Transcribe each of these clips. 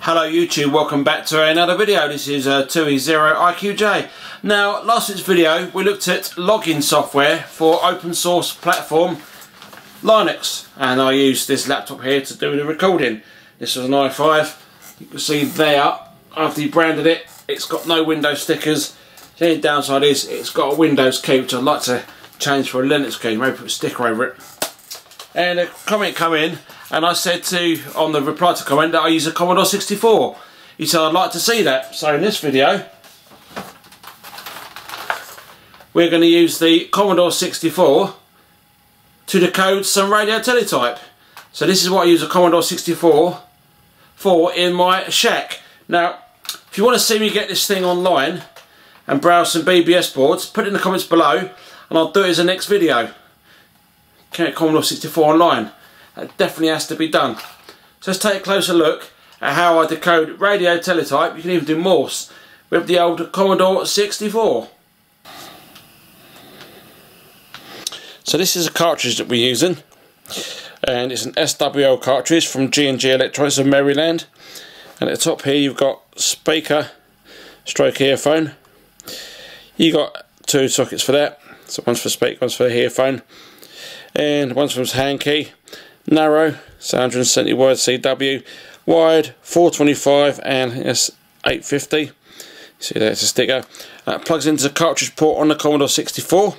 Hello YouTube, welcome back to another video. This is uh, 2E0IQJ. Now, last week's video we looked at login software for open source platform Linux and I used this laptop here to do the recording. This was an i5. You can see there, after you branded it, it's got no Windows stickers. The only downside is it's got a Windows key which I'd like to change for a Linux key, maybe put a sticker over it. And a comment come in and I said to, on the reply to comment, that I use a Commodore 64. He said I'd like to see that. So in this video, we're going to use the Commodore 64 to decode some radio teletype. So this is what I use a Commodore 64 for in my shack. Now, if you want to see me get this thing online and browse some BBS boards, put it in the comments below and I'll do it as a next video. Can Commodore 64 online. That definitely has to be done. So let's take a closer look at how I decode radio teletype. You can even do Morse with the old Commodore 64. So this is a cartridge that we're using and it's an SWL cartridge from G&G Electronics of Maryland and at the top here you've got speaker stroke earphone you got two sockets for that so one's for speaker one's for earphone and one's from hand key narrow, 770 wide CW, wide 425 and it's 850. See there's a sticker. That uh, plugs into the cartridge port on the Commodore 64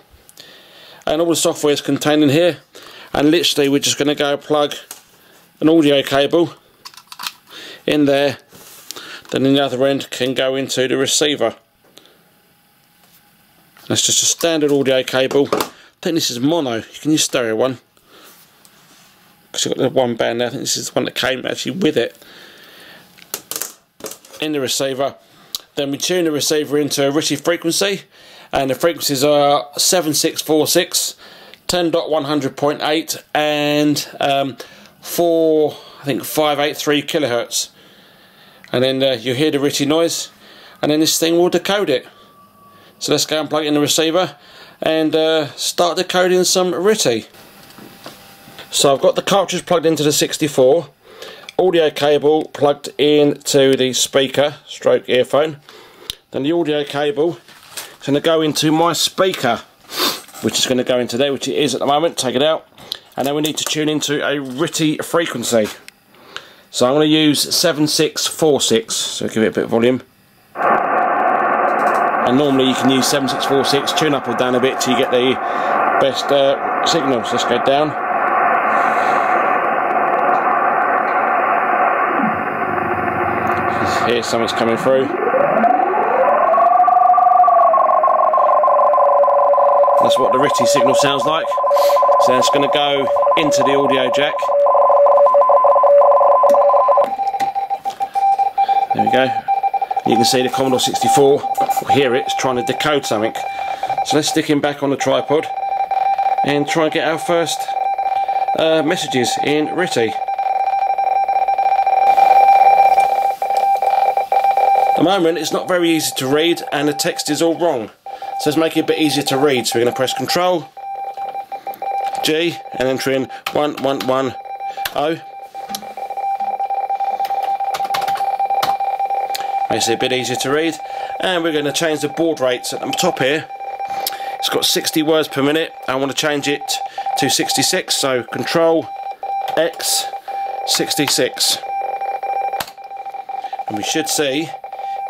and all the software is contained in here and literally we're just going to go plug an audio cable in there then the other end can go into the receiver. That's just a standard audio cable. I think this is mono, you can use stereo one because you've got the one band there. I think this is the one that came actually with it in the receiver. Then we tune the receiver into a RTTY frequency, and the frequencies are 7646, 10.100.8, and um, 4, I think 583 kilohertz. And then uh, you hear the RTTY noise, and then this thing will decode it. So let's go and plug in the receiver and uh, start decoding some RTTY. So I've got the cartridge plugged into the 64, audio cable plugged into the speaker, stroke earphone. Then the audio cable is going to go into my speaker, which is going to go into there, which it is at the moment. Take it out. And then we need to tune into a RTTY frequency. So I'm going to use 7646, so give it a bit of volume. And normally you can use 7646, tune up or down a bit till you get the best uh, signals. Let's go down. Here coming through. That's what the RTTY signal sounds like. So that's going to go into the audio jack. There we go. You can see the Commodore 64, or hear it, it's trying to decode something. So let's stick him back on the tripod and try and get our first uh, messages in RTTY. At the moment it's not very easy to read and the text is all wrong. So let's make it a bit easier to read. So we're going to press Control G and enter in 1110. Makes it a bit easier to read. And we're going to change the baud rates at the top here. It's got 60 words per minute. I want to change it to 66. So Control X 66. And we should see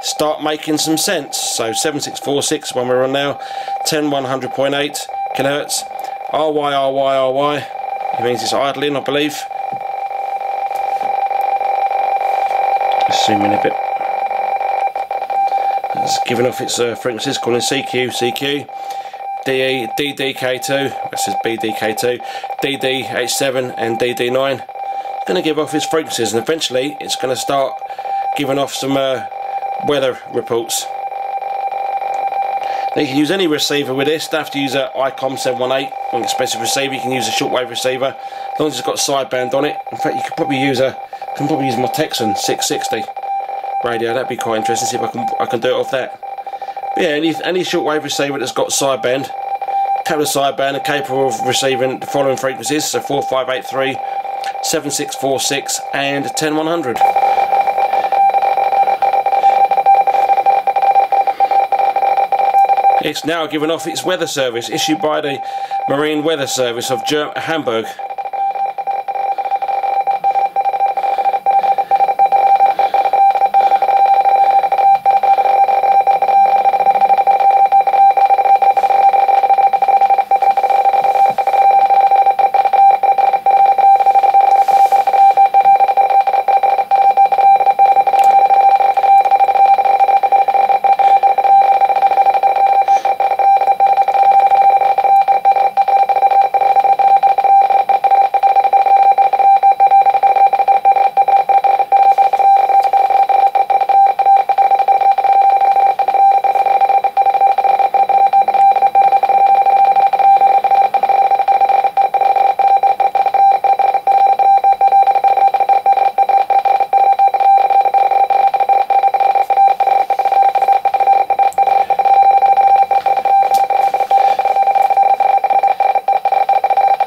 start making some sense. So 7646 when we're on now, 10100.8 kilohertz, RY, RY, RY, it means it's idling I believe. Let's zoom in a bit. It's giving off its uh, frequencies, calling CQ, CQ, DE, DDK2, this is DDK2, DDH7 and DD9. It's going to give off its frequencies and eventually it's going to start giving off some uh, weather reports. you can use any receiver with this, don't have to use an ICOM 718, an expensive receiver, you can use a shortwave receiver, as long as it's got sideband on it. In fact, you could probably use a, can probably use my Tecsun 660 radio, that'd be quite interesting, see if I can, I can do it off that. But yeah, any, any shortwave receiver that's got sideband, tap sideband, are capable of receiving the following frequencies, so 4583, 7646 and 10100. It's now given off its weather service issued by the Marine Weather Service of Germ Hamburg.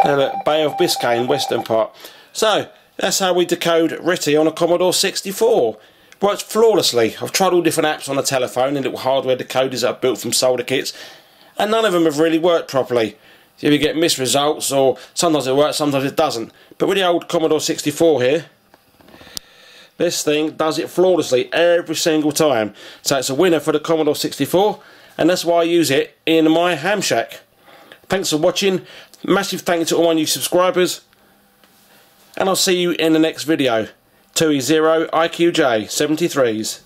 And Bay of Biscay in western part. So, that's how we decode RTTY on a Commodore 64. Works flawlessly. I've tried all different apps on the telephone and little hardware decoders that are built from solder kits, and none of them have really worked properly. You get missed results, or sometimes it works, sometimes it doesn't. But with the old Commodore 64 here, this thing does it flawlessly every single time. So it's a winner for the Commodore 64, and that's why I use it in my ham shack. Thanks for watching. Massive thank you to all my new subscribers. And I'll see you in the next video. 2E0 IQJ 73s.